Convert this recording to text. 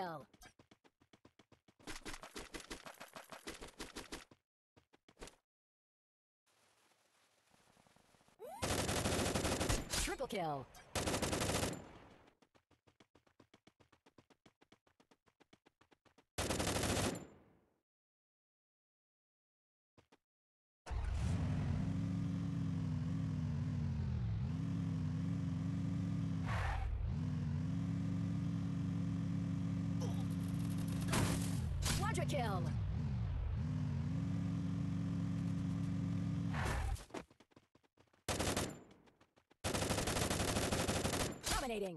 kill. Triple kill. Quadra kill. Dominating.